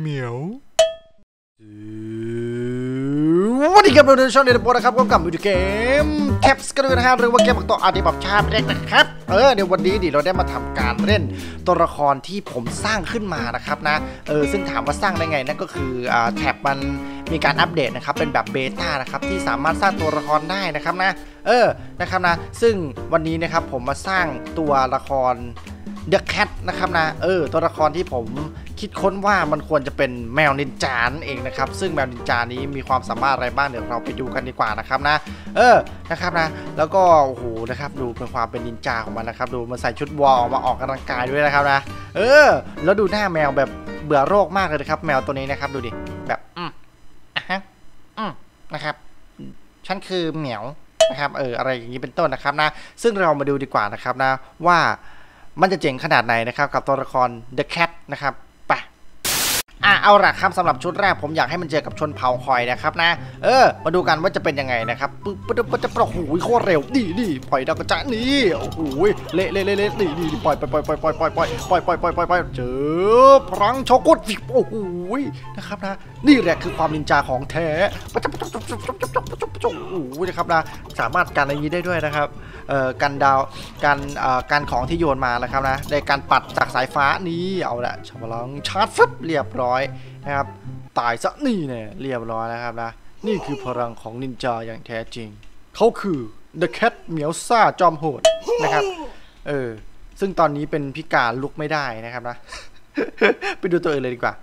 เหมียววันนี้ครับเราเดินช่องเดนโปนะครับก็กลับมาดูเกมแคปส์กันด้วยนะครับหรือว่าเกมของตัวอาร์ติบับชาติเล็กนะครับ เออเดี๋ยววันนี้ดิเราได้มาทำการเล่นตัวละครที่ผมสร้างขึ้นมานะครับนะ เออซึ่งถามว่าสร้างได้ไงนั่นก็คืออ่าแท็บมันมีการอัปเดตนะครับเป็นแบบเบต้านะครับที่สามารถสร้างตัวละครได้นะครับนะ เออนะครับนะ ซึ่งวันนี้นะครับผมมาสร้างตัวละครเดอะแคทนะครับนะ เออ ตัวละครที่ผม คิดค้นว่ามันควรจะเป็นแมวนินจานเองนะครับ ซึ่งแมวนินจานี้มีความสามารถอะไรบ้างเดี๋ยวเราไปดูกันดีกว่านะครับนะ เออนะครับนะ แล้วก็โอ้โหนะครับดูเป็นความเป็นนินจาของมันนะครับ ดูมันใส่ชุดวอลออกมาออกกำลังกายด้วยนะครับนะ เออ แล้วดูหน้าแมวแบบเบื่อโรคมากเลยนะครับ แมวตัวนี้นะครับดูดิแบบอืมอะฮะอืมนะครับฉันคือเหมียวนะครับเอออะไรอย่างนี้เป็นต้นนะครับนะ ซึ่งเรามาดูดีกว่านะครับนะว่ามันจะเจ๋งขนาดไหนนะครับ กับตัวละคร The Cat นะครับ อะเอาละครับสำหรับชุดแรกผมอยากให้มันเจอกับชนเผ่าคอยนะครับนะ เออ มาดูกันว่าจะเป็นยังไงนะครับปึ๊บปึ๊บปึ๊บจะปล่อยโอ้โหโคตรเร็วนี่นี่ปล่อยดาวกระจายนี่โอ้โหเละเละเละเละนี่นี่ปล่อยปล่อยปล่อยปล่อยปล่อยปล่อยปล่อยปล่อยปล่อยปล่อยปล่อยปล่อยเจอพลังโชกุดโอ้โหนะครับนะ นี่แหละคือความนินจาของแท้ปะจ๊บปะจ๊บปะจ๊บปะจ๊บปะจ๊บปะจ๊บปะจ๊บโอ้โหนะครับนะสามารถกันอะไรนี้ได้ด้วยนะครับเอ่อกันดาวกันเอ่อกันของที่โยนมานะครับนะในการปัดจากสายฟ้านี่เอาละฉลองชาร์จฟึบเรียบร้อยนะครับตายซะนี่เนี่ยเรียบร้อยนะครับนะนี่คือพลังของนินจาอย่างแท้จริง เขาคือ The Cat เหมียวซ่าจอมโหดนะครับ เออ ซึ่งตอนนี้เป็นพิการลุกไม่ได้นะครับนะ ไปดูตัวอื่นเลยดีกว่า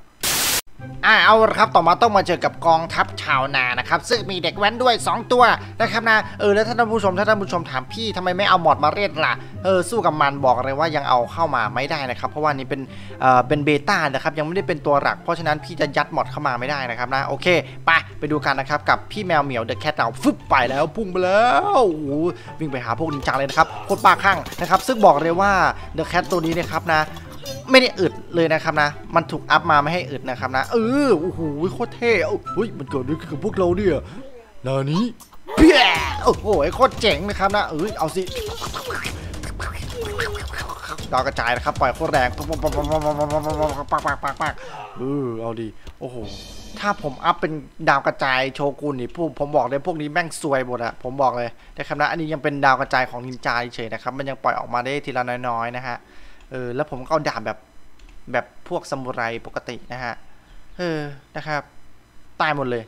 อ่าเอาละครับต่อมาต้องมาเจอกับกองทัพชาวนานะครับซึ่งมีเด็กแว้นด้วย 2 ตัวนะครับนะเออแล้วท่านผู้ชมถ้าท่านผู้ชมถามพี่ทำไมไม่เอาหมอดมาเรียนล่ะเออสู้กับมันบอกเลยว่ายังเอาเข้ามาไม่ได้นะครับ เพราะว่านี่เป็นเอ่อเป็นเบต้านะครับยังไม่ได้เป็นตัวหลัก เพราะฉะนั้นพี่จะยัดหมอดเข้ามาไม่ได้นะครับนะโอเคไปไปดูกันนะครับกับพี่แมวเหมียวเดอะแคทเราฟึบไปแล้วพุ่งไปแล้วโอ้โหวิ่งไปหาพวกนินจาเลยนะครับโคตรปาข้างนะครับซึ่งบอกเลยว่าเดอะแคทตัวนี้นะครับนะ ไม่ได้อึดเลยนะครับนะ มันถูกอัพมาไม่ให้อึดนะครับนะ เออ โอ้โห โคตรเท่เฮ้ย มันเกิดด้วยกับพวกเราเนี่ยนานี้เปี้ยโอ้โห โคตรเจ๋งนะครับนะ เอ้ย เอาสิดาวกระจายนะครับ ปล่อยโคตรแรงปักปักปักปักปักปักปักเออ เอาดี โอ้โห ถ้าผมอัพเป็นดาวกระจายโชกุนนี่พวกผมบอกเลยพวกนี้แม่งซวยหมดอะผมบอกเลยนะครับนะ อันนี้ยังเป็นดาวกระจายของนินจาเฉยนะครับ มันยังปล่อยออกมาได้ทีละน้อยๆนะฮะ เออแล้วผมก็เอาดาบแบบแบบพวกซามูไรปกตินะฮะ เออนะครับ ตายหมดเลย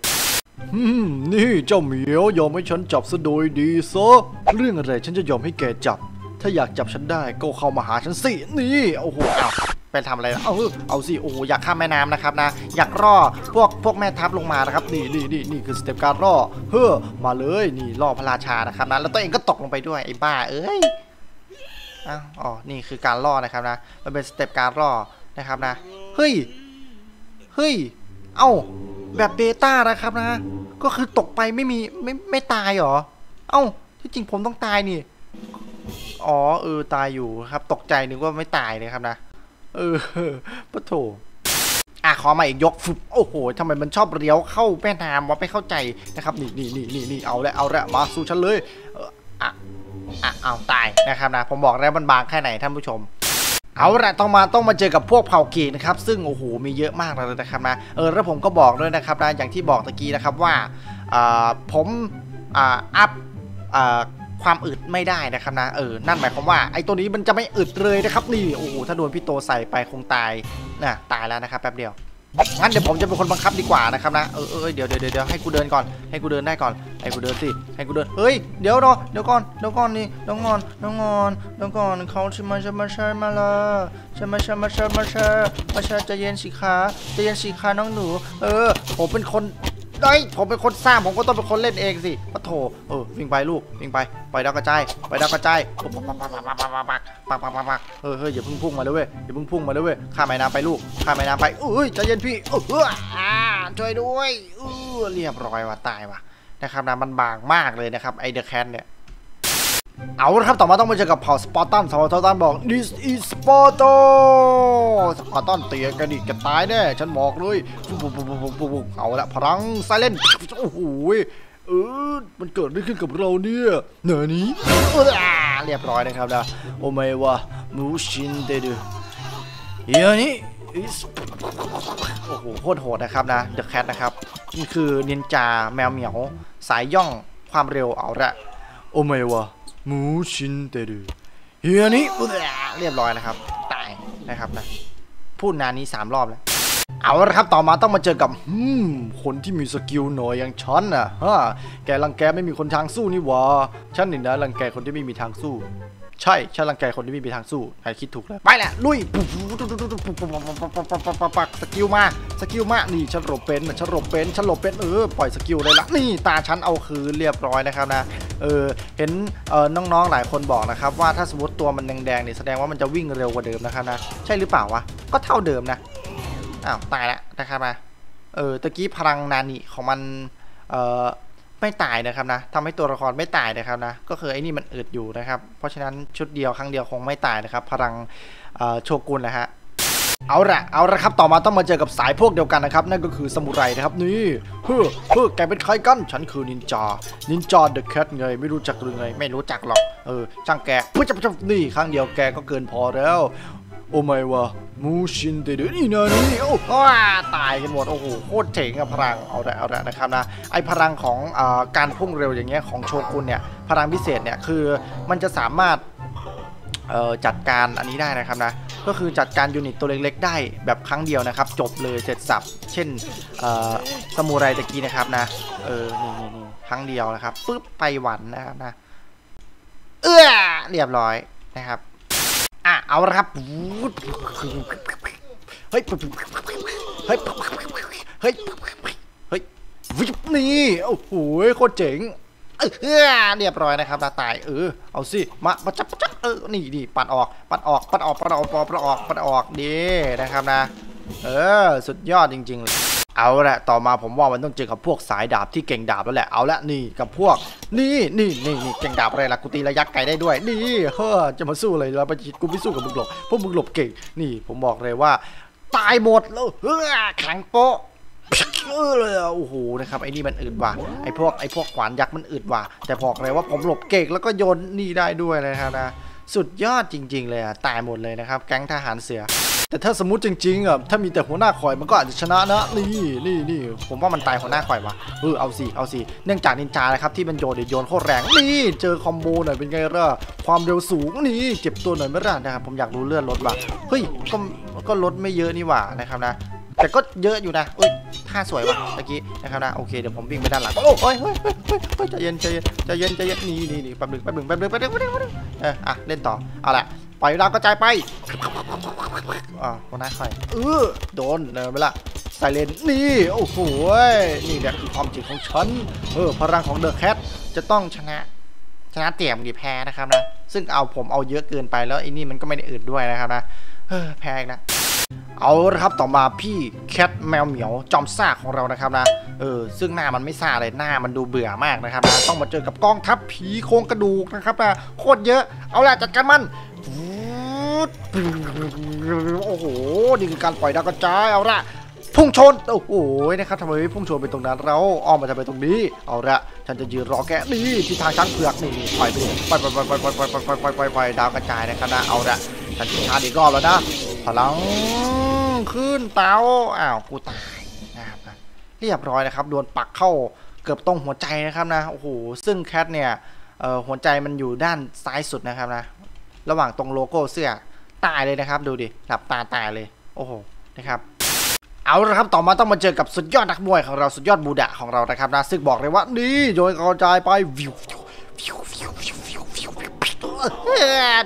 นี่เจ้าเหมียวยอมให้ฉันจับซะโดยดีซะเรื่องอะไรฉันจะยอมให้แกจับ ถ้าอยากจับฉันได้ก็เข้ามาหาฉันสินี่โอ้โหเอาไปทำอะไรนะเอาเอาสิโอ้โหอยากข้ามแม่น้ำนะครับนะ อยากร่อพวกพวกแม่ทัพลงมานะครับนี่นี่นี่นี่คือสเต็ปการร่อเฮ้อมาเลยนี่ล่อพระราชานะครับนะแล้วตัวเองก็ตกลงไปด้วยไอ้บ้าเอ้ย อ๋อ นี่คือการล่อนะครับนะ มันเป็นสเต็ปการล่อนะครับนะ เฮ้ย เฮ้ย เอ้า แบบเบต้านะครับนะ ก็คือตกไปไม่มีไม่ไม่ตายเหรอ เอ้า ที่จริงผมต้องตายนี่ อ๋อเออตายอยู่ครับ ตกใจนึกว่าไม่ตายเลยครับนะ เออปะโถอะขอมาอีกยกฟุบโอ้โหทำไมมันชอบเลี้ยวเข้าแม่น้ำวะไม่เข้าใจนะครับ นี่นี่นี่นี่นี่เอาละเอาละมาสู่ฉันเลย อะเอาตายนะครับนะผมบอกแล้วมันบางแค่ไหนท่านผู้ชมเอาละต้องมาต้องมาเจอกับพวกเผ่ากีนะครับซึ่งโอ้โหมีเยอะมากเลยนะครับนะเออแล้วผมก็บอกด้วยนะครับนะอย่างที่บอกตะกี้นะครับว่าผมอัพความอึดไม่ได้นะครับนะเออนั่นหมายความว่าไอ้ตัวนี้มันจะไม่อึดเลยนะครับนี่โอ้โหถ้าโดนพี่โตใส่ไปคงตายน่ะตายแล้วนะครับแป๊บเดียว งั้นเดี๋ยวผมจะเป็นคนบังคับดีกว่านะครับนะเออเออเดี๋ยวเดี๋ยวเดี๋ยวให้กูเดินก่อนให้กูเดินได้ก่อนให้กูเดินสิให้กูเดินเฮ้ยเดี๋ยวรอเดี๋ยวก่อนเดี๋ยวก่อนนี่เดี๋ยวก่อนเดี๋ยวก่อนเดี๋ยวก่อนเขาชิมาชิมาชิมาละชิมาชิมาชิมาชิมาชิใจเย็นสิคะใจเย็นสิคะน้องหนู เออผมเป็นคน เฮ้ยผมเป็นคนสร้างผมก็ต้องเป็นคนเล่นเองสิปะโถเออวิ่งไปลูกวิ่งไปไปดาวกระจายไปดาวกระจายปักปักปักปักปักปักปักปักปักปักปักปักเออเฮ้ยอย่าเพิ่งพุ่งมาเลยเว้ยอย่าเพิ่งพุ่งมาเลยเว้ยข้ามแม่น้ำไปลูกข้ามแม่น้ำไปเอ้ยใจเย็นพี่เอออ่าช่วยด้วยเออเรียบร้อยว่ะตายว่ะนะครับนะมันบางมากเลยนะครับไอ The Cat เนี่ย เอาละครับต่อมาต้องมาเจอกับเผ่า Spartan Spartan บอก this is Sparta Spartan เตียกันดิแกตายแน่ ฉันบอกเลยปุ๊บปุ๊บปุ๊บปุ๊บปุ๊บเอาละพลังไซเลนโอ้โหเออมันเกิดอะไรขึ้นกับเราเนี่ยเหนือนี้เรียบร้อยนะครับนะโอเมวะมูชินเดดูเฮียนี่โอ้โหโคตรโหดนะครับนะเดอะแคทนะครับนี่คือนินจาแมวเหมียวสายย่องความเร็วเอาละโอเมวะ มูชินเตดูเฮียนี้เรียบร้อยนะครับ ตายนะครับนะ พูดนานนี้สามรอบแล้ว เอาละครับต่อมาต้องมาเจอกับอืมคนที่มี skill หน่อยอย่างฉันน่ะฮะแกรังแกไม่มีคนทางสู้นี่วะฉันนี่นะรังแกคนที่ไม่มีทางสู้ ใช่ฉันรังแกคนที่ไม่มีทางสู้ใครคิดถูกแล้ว ไปแหละ ลุยปัก skill มา skill มา นี่ฉันหลบเป็นฉันหลบเป็นฉันหลบเป็นเออ ปล่อย skill เลยละ นี่ตาฉันเอาคืนเรียบร้อยนะครับนะ เออ เห็นเออน้องๆ หลายคนบอกนะครับว่าถ้าสมมติตัวมันแดงๆนี่แสดงว่ามันจะวิ่งเร็วกว่าเดิมนะครับนะ ใช่หรือเปล่าวะ ก็เท่าเดิมนะ อ้าวตายแล้วนะครับนะ เออ ตะกี้พลังนานิของมัน เออ ไม่ตายนะครับนะทำให้ตัวละครไม่ตายนะครับนะก็คือไอ้นี่มันอึดอยู่นะครับ เพราะฉะนั้นชุดเดียวครั้งเดียวคงไม่ตายนะครับ พลังโชกุนนะฮะเอาละเอาละครับ ต่อมาต้องมาเจอกับสายพวกเดียวกันนะครับ นั่นก็คือสมุไรนะครับ นี่เฮ้อเฮ้อแกเป็นใครกัน ฉันคือนินจา นินจาเดอะแคทไง ไม่รู้จักหรือไง ไม่รู้จักหรอก เออ ช่างแกเพื่อจะจะนี่ ครั้งเดียวแกก็เกินพอแล้ว โอเมวะมูชินเตรุนี่นะนี่โอ้าตายกันหมด โอ้โห โคตรเจ๋งอะพลัง เอาละเอาละนะครับนะ ไอพลังของอการพุ่งเร็วอย่างเงี้ยของโชกุนเนี่ย พลังพิเศษเนี่ยคือมันจะสามารถจัดการอันนี้ได้นะครับนะ ก็คือจัดการยูนิตตัวเล็กๆ ได้แบบครั้งเดียวนะครับ จบเลยเสร็จสับ เช่นสมุไรตะกี้นะครับนะ เออนี่นี่นี่ครั้งเดียวนะครับปุ๊บไปหวันนะครับนะ เออเรียบร้อยนะครับ อะเอาละครับวูดเฮ้ยเฮ้ยเฮ้ยเฮ้ยวิบนี่โอ้โหโคตรเจ๋งเออเรียบร้อยนะครับตาตายเออเอาสิมามาจับจับเออนี่นี่ปัดออกปัดออกปัดออกปัดออกปัดออกปัดออกดีนะครับนะ เออ สุดยอดจริงๆเลย เอาละต่อมาผมว่ามันต้องเจอกับพวกสายดาบที่เก่งดาบแล้วแหละเอาละนี่กับพวก นี่นี่นี่นี่เก่งดาบอะไรล่ะกูตีระยะไกลได้ด้วย นี่เฮ้อจะมาสู้เลยแล้วไปกูไม่สู้กับมึงหรอกพวกมึงหลบเก่ง นี่ผมบอกเลยว่า ตายหมดแล้วเฮ้อแข็งโปะเออเลยอโอ้โหนะครับไอ้นี่มันอึดว่ะไอ้พวกไอ้พวกขวานยักษ์มันอึดว่ะแต่บอกเลยว่าผมหลบเก่งแล้วก็โยนนี่ได้ด้วยนะครับนะสุดยอดจริง ๆ เลยอะตายหมดเลยนะครับ แก๊งทหารเสือ แต่ถ้าสมมติจริงๆอะถ้ามีแต่หัวหน้าคอยมันก็อาจจะชนะนะนี่นี่นี่ผมว่ามันตายหัวหน้าข่อยว่ะเออเอาสิเอาสิเนื่องจากนินจานะครับที่มันโยนเดี๋ยวโยนโคตรแรงนี่เจอคอมโบหน่อยเป็นไงล่ะความเร็วสูงนี่เจ็บตัวหน่อยไหมล่ะนะครับผมอยากรู้เลือดลดว่ะเฮ้ยก็ก็ลดไม่เยอะนี่หว่านะครับนะแต่ก็เยอะอยู่นะเอ้ยท่าสวยว่ะเมื่อกี้นะครับนะ โอเค เดี๋ยวผมวิ่งไปด้านหลัง โอ้ยเฮ้ยเฮ้ยเฮ้ยใจเย็นใจเย็นใจเย็นใจเย็นนี่นี่นี่แป๊บนึงแป๊บนึงแป๊บนึงแป๊บนึงแป๊บนึงแป๊บนึงเอออะ เล่นต่อ เอาละ ปล่อยดาวกระจายไปอ่าคนนั้นใครเออโดนเนอไหมล่ะไซเลนนี่โอ้โหนี่แหละคือความจริงของฉันเออพลังของเดอะแคทจะต้องชนะชนะเตี่ยมดีแพ้นะครับนะซึ่งเอาผมเอาเยอะเกินไปแล้วไอ้นี่มันก็ไม่ได้อึดด้วยนะครับนะเออแพ้อีกนะเอาละครับต่อมาพี่แคทแมวเหมียวจอมซ่าของเรานะครับนะเออซึ่งหน้ามันไม่ซ่าเลยหน้ามันดูเบื่อมากนะครับนะต้องมาเจอกับกองทัพผีโครงกระดูกนะครับนะโคตรเยอะเอาละจัดการมันวูด โอ้โหนี่คือการปล่อยดาวกระจายเอาละพุ่งชน โอ้โหนะครับทำไมไม่พุ่งชนไปตรงนั้นเราอ้อมมาจะไปตรงนี้ เอาละฉันจะยืนรอแกนี่ที่ทางช้างเผือกนี่ปล่อยไปปล่อยปล่อยปล่อยปล่อยปล่อยปล่อยปล่อยปล่อยปล่อยปล่อยดาวกระจายนะครับนะเอาละฉันจะชาร์จอีกรอบแล้วนะพลังขึ้นเตาอ้าวกูตายนะครับเรียบร้อยนะครับโดนปักเข้าเกือบตรงหัวใจนะครับนะโอ้โหซึ่งแคทเนี่ยหัวใจมันอยู่ด้านซ้ายสุดนะครับนะระหว่างตรงโลโก้เสื้อ ตายเลยนะครับ ดูดิหลับตาตายเลย โอ้โหนะครับเอาละครับต่อมาต้องมาเจอกับสุดยอดนักมวยของเราสุดยอดบูดะของเรานะครับนะซึ่งบอกเลยว่านี่โยนกระจายไปวิว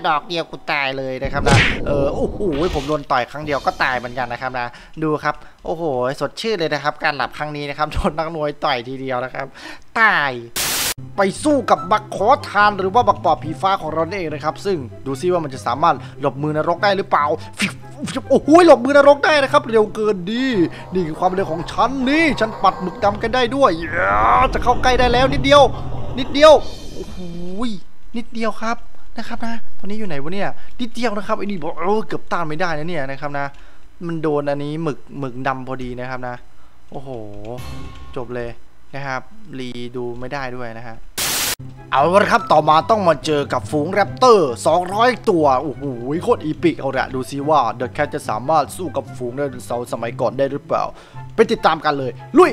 ดอกเดียวกูตายเลยนะครับนะเออโอ้โหผมโดนต่อยครั้งเดียวก็ตายเหมือนกันนะครับนะดูครับโอ้โหสดชื่นเลยนะครับ การหลับครั้งนี้นะครับโดนนักมวยต่อยทีเดียวนะครับ ตาย ไปสู้กับบักขอทานหรือว่าบักปอบผีฟ้าของเราเองนะครับ ซึ่งดูซิว่ามันจะสามารถหลบมือนรกได้หรือเปล่าโอ้โหหลบมือนรกได้นะครับ เร็วเกินดี นี่คือความเร็วของฉันนี่ ฉันปัดหมึกดำกันได้ด้วย จะเข้าใกล้ได้แล้วนิดเดียว นิดเดียวโอ้โหนิดเดียวครับนะครับนะ ตอนนี้อยู่ไหนวะเนี่ยนิดเดียวนะครับไอ้นี่บอกเออเกือบต้านไม่ได้นะเนี่ยนะครับนะ มันโดนอันนี้หมึกหมึกดำพอดีนะครับนะ โอ้โห จบเลย นะครับรีดูไม่ได้ด้วยนะฮะเอาละครับต่อมาต้องมาเจอกับฝูง raptor 200 ตัว โอ้โหโคตร epic เอาละดูซิว่า The Cat จะสามารถสู้กับฝูงไดโนเสาร์สมัยก่อนได้หรือเปล่า ไปติดตามกันเลย ลุย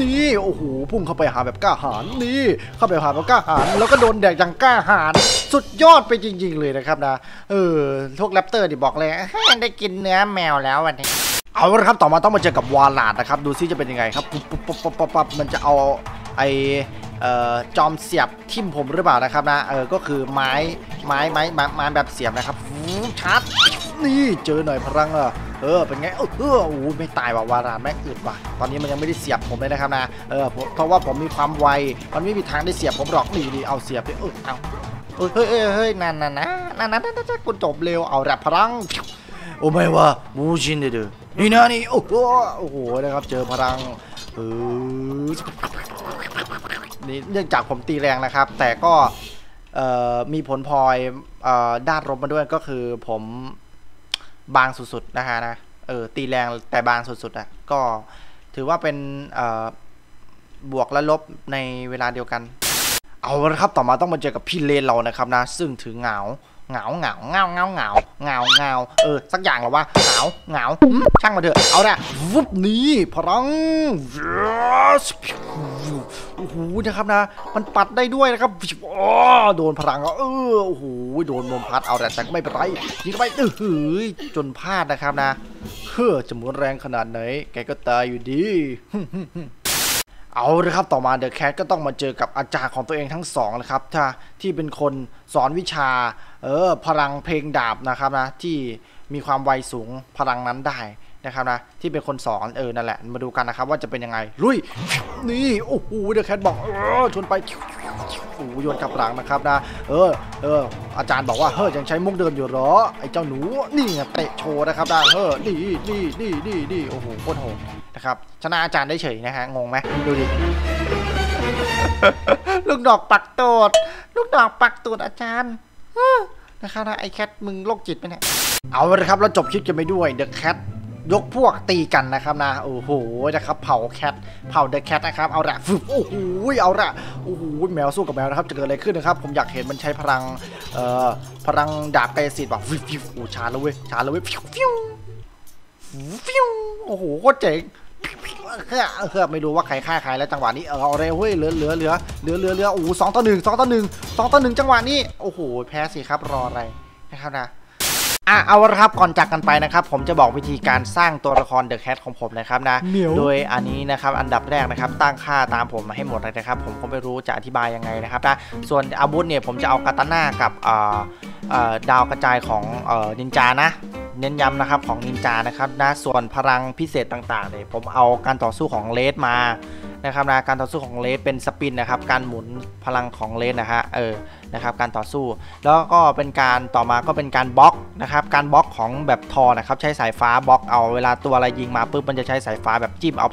นี่โอ้โหพุ่งเข้าไปหาแบบกล้าหาญนี่เข้าไปหาแบบกล้าหาญแล้วก็โดนแดกอย่างกล้าหาญสุดยอดไปจริง ๆ เลยนะครับนะเออพวกแรปเตอร์นี่บอกเลยได้กินเนื้อแมวแล้ววันนี้ เอาละครับต่อมาต้องมาเจอกับวาลาดนะครับ ดูซิจะเป็นยังไงครับปุ๊บปุ๊บปุ๊บปุ๊บปุ๊บมันจะเอาไอเอ่อจอมเสียบทิ่มผมหรือเปล่านะครับนะเออก็คือไม้ไม้ไม้ไม้แบบเสียบนะครับฟูชาร์จนี่เจอหน่อยพลังอะเออเป็นไงเออเออโอ้โหไม่ตายว่ะวาลาดแม่งอึดว่ะตอนนี้มันยังไม่ได้เสียบผมเลยนะครับนะเออเพราะว่าผมมีความไวมันไม่มีทางได้เสียบผมหรอกนี่นี่เอาเสียบดิเออเอาเฮ้ยเฮ้ยเฮ้ยนั่นนั่นนะนั่นนั่นนั่นนั่นกูจบเร็วเอาแรบพลังโอ้ไม่ว่ามูชินเด้อ นี่นะนี่โอ้โหโอ้โหนะครับเจอพลังเออนี่เนื่องจากผมตีแรงนะครับ แต่ก็มีผลพลอยออด้านลบมาด้วยก็คือผมบางสุดๆนะฮะนะเออตีแรงแต่บางสุดๆอะก็ถือว่าเป็นบวกและลบในเวลาเดียวกัน เอาละครับต่อมาต้องมาเจอกับพี่เลนเรานะครับนะ ซึ่งถือเหงา เหงาเหงาเงาเงาเหงาเงาเงาเออสักอย่างหรอวะเหงาเหงาช่างมาเถอะเอาละวุบนี้พลังโอ้โหนะครับนะ มันปัดได้ด้วยนะครับอ๋อโดนพลังอะเออโอ้โหโดนลมพัดเอาแต่แต่ก็ไม่เป็นไรยิงไปเออเฮ้ยจนพลาดนะครับนะเฮ้อจะหมุนแรงขนาดไหน แกก็ตายอยู่ดี เอาเลยครับต่อมาเดอะแคทก็ต้องมาเจอกับอาจารย์ของตัวเองทั้งสองนะครับถ้าที่เป็นคนสอนวิชาเออพลังเพลงดาบนะครับนะที่มีความไวสูงพลังนั้นได้นะครับนะที่เป็นคนสอนเออนั่นแหละมาดูกันนะครับว่าจะเป็นยังไงลุยนี่โอ้โหเดอะแคทบอกเออชนไปโอ้โหโยนกลับหลังนะครับนะเออเอออาจารย์บอกว่าเฮ้ยยังใช้มุกเดิมอยู่เหรอไอ้เจ้าหนูนี่เตะโชว์นะครับนะเฮ้ยนี่นี่นี่นี่นี่โอ้โหโคตรโหด นะครับชนะอาจารย์ได้เฉยนะฮะงงไหมดูดิลูกดอกปักตูดลูกดอกปักตูดอาจารย์นะครับนะไอแคทมึงโรคจิตไปเนี่ยเอาละครับแล้วจบคลิปกันไปด้วยเดอะแคทยกพวกตีกันนะครับนะโอ้โหนะครับเผา Cat เผา The Cat นะครับเอาละฟึบโอ้โหเอาละโอ้โหแมวสู้กับแมวนะครับจะเกิดอะไรขึ้นนะครับ ผมอยากเห็นมันใช้พลังเอ่อพลังดาบกายสิทธิ์แบบฟิวฟิวโอ้ชาแล้วเว้ยชาแล้วเว้ยฟิวฟิวฟิวโอ้โหโคตรเจ๋ง เฮ้อเฮ้อไม่รู้ว่าใครฆ่าใครแล้วจังหวะนี้เออเอาเร็วเฮ้ยเหลือเหลือเหลือเหลือเหลือเหลือโอ้โหสองต่อหนึ่งสองต่อหนึ่งสองต่อหนึ่งจังหวะนี้โอ้โหแพ้สิครับรออะไรนะครับนะอะเอาละครับก่อนจากกันไปนะครับ ผมจะบอกวิธีการสร้างตัวละครเดอะแคทของผมนะครับนะเหมียวโดยอันนี้นะครับอันดับแรกนะครับ ตั้งค่าตามผมมาให้หมดเลยนะครับ ผมก็ไม่รู้จะอธิบายยังไงนะครับนะส่วนอาวุธเนี่ยผมจะเอากาตาน่ากับเอ่อเอ่อดาวกระจายของเอ่อนินจานะ เน้นย้ำนะครับของนินจานะครับนะส่วนพลังพิเศษต่างๆเนี่ยผมเอาการต่อสู้ของเลสมานะครับนะการต่อสู้ของเลสเป็นสปินนะครับการหมุนพลังของเลสนะฮะเออนะครับการต่อสู้ แล้วก็เป็นการต่อมาก็เป็นการบล็อกนะครับการบล็อกของแบบทอนะครับใช้สายฟ้าบล็อกเอาเวลาตัวอะไรยิงมาปุ๊บมันจะใช้สายฟ้าแบบจิ้มเอา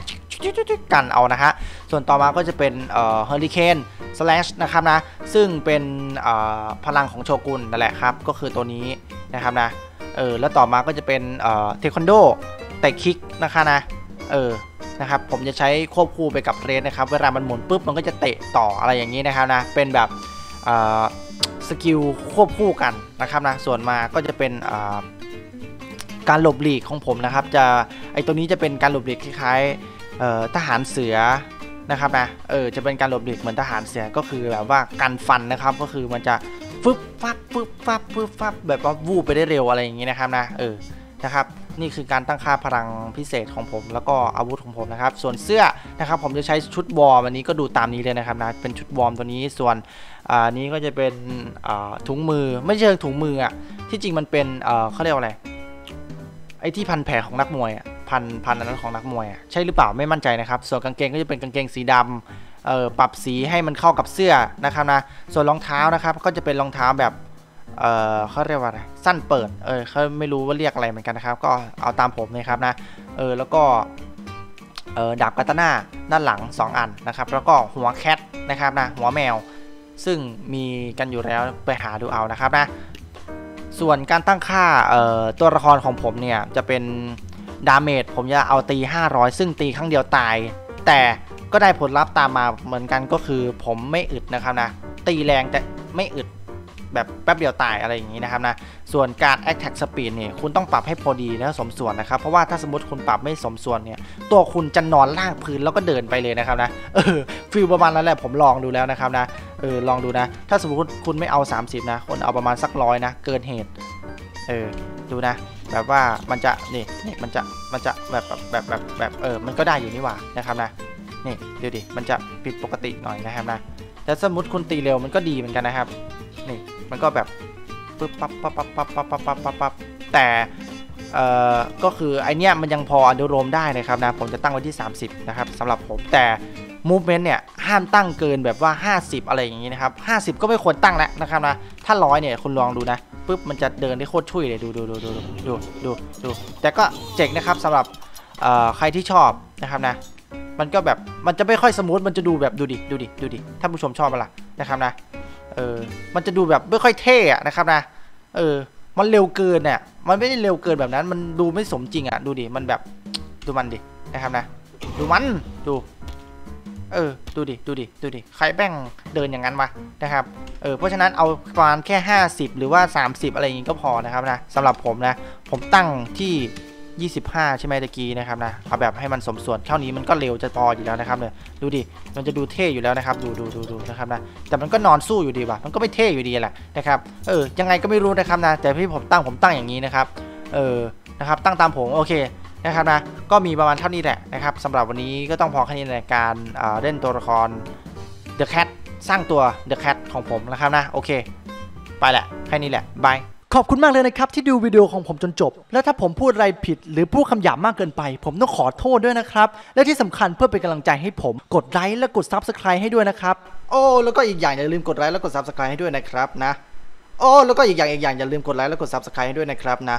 กันเอานะฮะส่วนต่อมาก็จะเป็นเอ่อเฮอริเคนสแลชนะครับนะซึ่งเป็นเอ่อพลังของโชกุนนั่นแหละครับก็คือตัวนี้นะครับนะ เออแล้วต่อมาก็จะเป็นเอ่อเทควันโดแต่คิกนะคะนะเออนะครับผมจะใช้ควบคู่ไปกับเรสนะครับเวลามันหมุนปุ๊บมันก็จะเตะต่ออะไรอย่างนี้นะครับนะเป็นแบบเอ่อสกิลควบคู่กันนะครับนะส่วนมาก็จะเป็นเอ่อการหลบหลีกของผมนะครับจะไอตัวนี้จะเป็นการหลบหลีกคล้ายๆเอ่อทหารเสือนะครับนะเออจะเป็นการหลบหลีกเหมือนทหารเสือก็คือแบบว่ากันฟันนะครับก็คือมันจะึบฟับฟึบฟับฟึบฟับแบบว่าวูบไปได้เร็วอะไรอย่างนี้นะครับนะเออนะครับนี่คือการตั้งค่าพลังพิเศษของผม แล้วก็อาวุธของผมนะครับ ส่วนเสื้อนะครับผมจะใช้ชุดวอร์มอันนี้ก็ดูตามนี้เลยนะครับนะเป็นชุดวอร์มตัวนี้ส่วนอ่านี้ก็จะเป็นอ่าถุงมือไม่เชิงถุงมืออะที่จริงมันเป็นเอ่อเขาเรียกว่าอะไรไอ้ที่พันแผลของนักมวยอะพันพันอันนั้นของนักมวยอะใช่หรือเปล่าไม่มั่นใจนะครับ ส่วนกางเกงก็จะเป็นกางเกงสีดำ เออปรับสีให้มันเข้ากับเสื้อนะครับนะ ส่วนรองเท้านะครับก็จะเป็นรองเท้าแบบเออเขาเรียกว่าอะไรสั้นเปิดเออเขาไม่รู้ว่าเรียกอะไรเหมือนกันนะครับ ก็เอาตามผมนะครับนะเออแล้วก็เออดาบกาตาน่าด้านหลัง 2 อันนะครับ แล้วก็หัวแคทนะครับนะหัวแมว ซึ่งมีกันอยู่แล้วไปหาดูเอานะครับนะส่วนการตั้งค่าเอ่อตัวละครของผมเนี่ยจะเป็นดาเมจผมจะเอาตี 500 ซึ่งตีครั้งเดียวตาย แต่ ก็ได้ผลลัพธ์ตามมาเหมือนกันก็คือผมไม่อึดนะครับนะ ตีแรงแต่ไม่อึดแบบแป๊บเดียวตายอะไรอย่างนี้นะครับนะ ส่วนการ attack speed เนี่ยคุณต้องปรับให้พอดีและสมส่วนนะครับ เพราะว่าถ้าสมมติคุณปรับไม่สมส่วนเนี่ย ตัวคุณจะนอนล่างพื้นแล้วก็เดินไปเลยนะครับนะเออฟิลประมาณนั้นแหละผมลองดูแล้วนะครับนะเออลองดูนะ ถ้าสมมติคุณไม่เอา 30 นะคุณเอาประมาณสักร้อยนะ เกินเหตุเออดูนะแบบว่ามันจะนี่นี่มันจะมันจะแบบแบบแบบแบบแบบเออมันก็ได้อยู่นี่หว่านะครับนะ นี่ดูดิมันจะผิดปกติหน่อยนะครับนะแต่สมมติคุณตีเร็วมันก็ดีเหมือนกันนะครับ นี่มันก็แบบปึ๊บปั๊บปั๊บปั๊บปั๊บปั๊บปั๊บปั๊บปั๊บปั๊บแต่เอ่อก็คือไอเนี้ยมันยังพออนุโลมได้นะครับนะผมจะตั้งไว้ที่ 30 นะครับสำหรับผมแต่ movement เนี่ยห้ามตั้งเกินแบบว่า 50 อะไรอย่างนี้นะครับ50 ก็ไม่ควรตั้งแล้วนะครับนะถ้าร้อยเนี่ยคุณลองดูนะปึ๊บมันจะเดินได้โคตรช่วยเลยดูดูดูดูดูดูดูแต่ก็เจ๋งนะครับสำหรับใครที่ชอบนะครับนะ มันก็แบบมันจะไม่ค่อยสมูทมันจะดูแบบดูดิดูดิดูดิท่านผู้ชมชอบปะล่ะนะครับนะเออมันจะดูแบบไม่ค่อยเท่อะนะครับนะเออมันเร็วเกินเนี่ยมันไม่ได้เร็วเกินแบบนั้น มันดูไม่สมจริงอะดูดิมันแบบดูมันดินะครับนะ ดูมันดู เออ ดูดิดูดิดูดิใครแบ่งเดินอย่างนั้นมานะครับเออเพราะฉะนั้นเอาประมาณแค่ 50 หรือว่า 30 อะไรอย่างงี้ก็พอนะครับนะสำหรับผมนะ ผมตั้งที่ 25 ใช่ไหมตะกี้นะครับนะเอาแบบให้มันสมส่วนเท่านี้มันก็เร็วจะพออยู่แล้วนะครับเนี่ยดูดิมันจะดูเท่อยู่แล้วนะครับ ดูดูดูดูนะครับนะแต่มันก็นอนสู้อยู่ดีว่ะมันก็ไม่เท่อยู่ดีแหละนะครับเออยังไงก็ไม่รู้นะครับนะแต่ที่ผมตั้งผมตั้งอย่างนี้นะครับเออนะครับตั้งตามผมโอเคนะครับนะก็มีประมาณเท่านี้แหละนะครับสำหรับวันนี้ก็ต้องพอแค่นี้ในการเล่นตัวละคร The Cat สร้างตัว The Cat ของผมนะครับนะโอเค ไปแหละแค่นี้แหละบาย ขอบคุณมากเลยนะครับที่ดูวิดีโอของผมจนจบ แล้วถ้าผมพูดอะไรผิด หรือพูดคำหยาบมากเกินไป ผมต้องขอโทษด้วยนะครับ และที่สำคัญเพื่อเป็นกำลังใจให้ผม กดไลค์และกด Subscribe ให้ด้วยนะครับ โอ้แล้วก็อีกอย่างอย่าลืมกดไลค์และกด Subscribe ให้ด้วยนะครับนะ โอ้แล้วก็อีกอย่างอีกอย่างอย่าลืมกดไลค์และกด Subscribe ให้ด้วยนะครับนะ